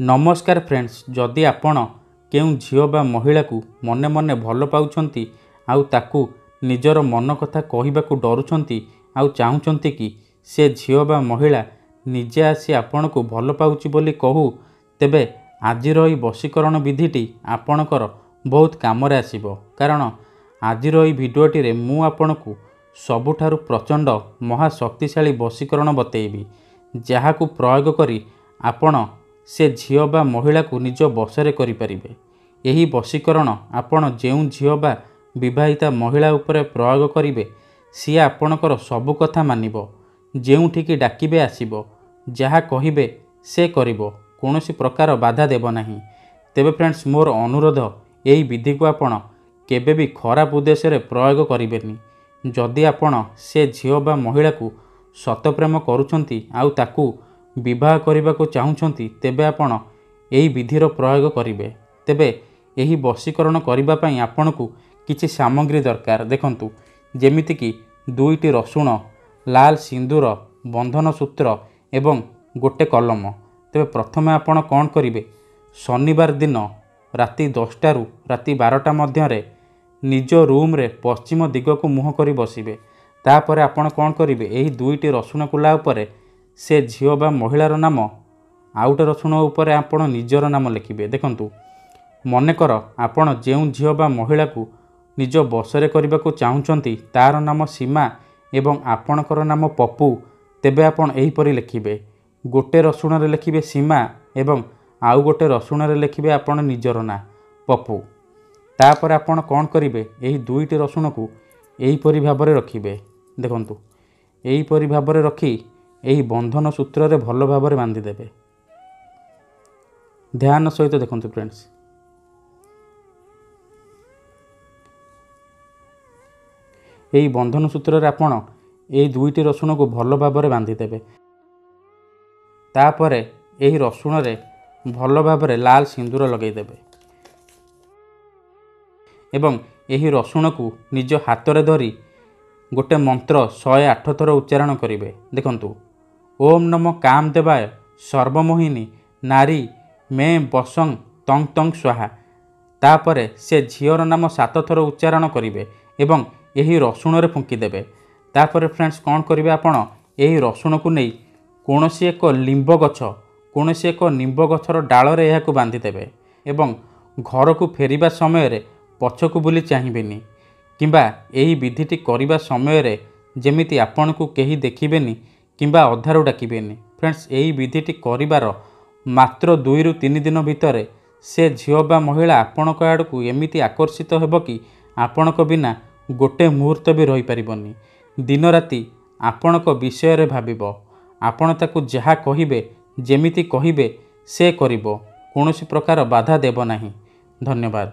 ନମସ୍କାର ଫ୍ରେଣ୍ଡସ୍ ଯଦି ଆପଣ କେଉଁ ଝିଅ ବା ମହିଳାକୁ ମନେ ମନେ ଭଲ ପାଉଛନ୍ତି ଆଉ ତାକୁ ନିଜର ମନ କଥା କହିବାକୁ ଡରୁଛନ୍ତି ଆଉ ଚାହୁଁଛନ୍ତି କି ସେ ଝିଅ ବା ମହିଳା ନିଜେ ଆସି ଆପଣଙ୍କୁ ଭଲ ପାଉଛି ବୋଲି କହୁ ତେବେ ଆଜିର ଏହି ବଶୀକରଣ ବିଧିଟି ଆପଣଙ୍କର ବହୁତ କାମରେ ଆସିବ। କାରଣ ଆଜିର ଏହି ଭିଡ଼ିଓଟିରେ ମୁଁ ଆପଣଙ୍କୁ ସବୁଠାରୁ ପ୍ରଚଣ୍ଡ ମହାଶକ୍ତିଶାଳୀ ବଶୀକରଣ ବତେଇବି ଯାହାକୁ ପ୍ରୟୋଗ କରି ଆପଣ ସେ ଝିଅ ବା ମହିଳାକୁ ନିଜ ବଶରେ କରିପାରିବେ। ଏହି ବଶୀକରଣ ଆପଣ ଯେଉଁ ଝିଅ ବା ବିବାହିତା ମହିଳା ଉପରେ ପ୍ରୟୋଗ କରିବେ ସିଏ ଆପଣଙ୍କର ସବୁ କଥା ମାନିବ। ଯେଉଁଠିକି ଡାକିବେ ଆସିବ। ଯାହା କହିବେ ସେ କରିବ। କୌଣସି ପ୍ରକାର ବାଧା ଦେବ ନାହିଁ। ତେବେ ଫ୍ରେଣ୍ଡସ୍ ମୋର ଅନୁରୋଧ ଏହି ବିଧିକୁ ଆପଣ କେବେ ବି ଖରାପ ଉଦ୍ଦେଶ୍ୟରେ ପ୍ରୟୋଗ କରିବେନି। ଯଦି ଆପଣ ସେ ଝିଅ ବା ମହିଳାକୁ ସତପ୍ରେମ କରୁଛନ୍ତି ଆଉ ତାକୁ ବିବାହ କରିବାକୁ ଚାହୁଁଛନ୍ତି ତେବେ ଆପଣ ଏହି ବିଧିର ପ୍ରୟୋଗ କରିବେ। ତେବେ ଏହି ବଶୀକରଣ କରିବା ପାଇଁ ଆପଣଙ୍କୁ କିଛି ସାମଗ୍ରୀ ଦରକାର। ଦେଖନ୍ତୁ ଯେମିତିକି ଦୁଇଟି ରସୁଣ ଲାଲ ସିନ୍ଦୁର ବନ୍ଧନ ସୂତ୍ର ଏବଂ ଗୋଟେ କଲମ। ତେବେ ପ୍ରଥମେ ଆପଣ କ'ଣ କରିବେ? ଶନିବାର ଦିନ ରାତି ଦଶଟାରୁ ରାତି ବାରଟା ମଧ୍ୟରେ ନିଜ ରୁମ୍ରେ ପଶ୍ଚିମ ଦିଗକୁ ମୁହଁ କରି ବସିବେ। ତାପରେ ଆପଣ କ'ଣ କରିବେ? ଏହି ଦୁଇଟି ରସୁଣ କୁଲା ଉପରେ ସେ ଝିଅ ବା ମହିଳାର ନାମ ଆଉ ଗୋଟେ ରସୁଣ ଉପରେ ଆପଣ ନିଜର ନାମ ଲେଖିବେ। ଦେଖନ୍ତୁ ମନେକର ଆପଣ ଯେଉଁ ଝିଅ ବା ମହିଳାକୁ ନିଜ ବଶରେ କରିବାକୁ ଚାହୁଁଛନ୍ତି ତା'ର ନାମ ସୀମା ଏବଂ ଆପଣଙ୍କର ନାମ ପପୁ ତେବେ ଆପଣ ଏହିପରି ଲେଖିବେ। ଗୋଟେ ରସୁଣରେ ଲେଖିବେ ସୀମା ଏବଂ ଆଉ ଗୋଟେ ରସୁଣରେ ଲେଖିବେ ଆପଣ ନିଜର ନାଁ ପପୁ। ତାପରେ ଆପଣ କ'ଣ କରିବେ? ଏହି ଦୁଇଟି ରସୁଣକୁ ଏହିପରି ଭାବରେ ରଖିବେ। ଦେଖନ୍ତୁ ଏହିପରି ଭାବରେ ରଖି ଏହି ବନ୍ଧନ ସୂତ୍ରରେ ଭଲ ଭାବରେ ବାନ୍ଧିଦେବେ। ଧ୍ୟାନ ସହିତ ଦେଖନ୍ତୁ ଫ୍ରେଣ୍ଡସ୍ ଏହି ବନ୍ଧନ ସୂତ୍ରରେ ଆପଣ ଏହି ଦୁଇଟି ରସୁଣକୁ ଭଲ ଭାବରେ ବାନ୍ଧିଦେବେ। ତାପରେ ଏହି ରସୁଣରେ ଭଲ ଭାବରେ ଲାଲ ସିନ୍ଦୁର ଲଗାଇଦେବେ। ଏବଂ ଏହି ରସୁଣକୁ ନିଜ ହାତରେ ଧରି ଗୋଟେ ମନ୍ତ୍ର ଶହେ ଆଠ ଥର ଉଚ୍ଚାରଣ କରିବେ। ଦେଖନ୍ତୁ। ଓମ୍ ନମ କାମ ଦେବାୟ ସର୍ବମୋହିନୀ ନାରୀ ମେ ବସଂ ତଂ ତଂ ସ୍ୱାହା ତାପରେ ସେ ଝିଅର ନାମ ସାତ ଥର ଉଚ୍ଚାରଣ କରିବେ ଏବଂ ଏହି ରସୁଣରେ ଫୁଙ୍କିଦେବେ। ତାପରେ ଫ୍ରେଣ୍ଡସ୍ କ'ଣ କରିବେ ଆପଣ? ଏହି ରସୁଣକୁ ନେଇ କୌଣସି ଏକ ଲିମ୍ବ ଗଛ କୌଣସି ଏକ ନିମ୍ବ ଗଛର ଡାଳରେ ଏହାକୁ ବାନ୍ଧିଦେବେ ଏବଂ ଘରକୁ ଫେରିବା ସମୟରେ ପଛକୁ ବୁଲି ଚାହିଁବେନି କିମ୍ବା ଏହି ବିଧିଟି କରିବା ସମୟରେ ଯେମିତି ଆପଣଙ୍କୁ କେହି ଦେଖିବେନି କିମ୍ବା ଅଧାରୁ ଡାକିବେନି। ଫ୍ରେଣ୍ଡସ୍ ଏହି ବିଧିଟି କରିବାର ମାତ୍ର ଦୁଇରୁ ତିନି ଦିନ ଭିତରେ ସେ ଝିଅ ବା ମହିଳା ଆପଣଙ୍କ ଆଡ଼କୁ ଏମିତି ଆକର୍ଷିତ ହେବ କି ଆପଣଙ୍କ ବିନା ଗୋଟେ ମୁହୂର୍ତ୍ତ ବି ରହିପାରିବନି। ଦିନରାତି ଆପଣଙ୍କ ବିଷୟରେ ଭାବିବ। ଆପଣ ତାକୁ ଯାହା କହିବେ ଯେମିତି କହିବେ ସେ କରିବ। କୌଣସି ପ୍ରକାର ବାଧା ଦେବ ନାହିଁ। ଧନ୍ୟବାଦ।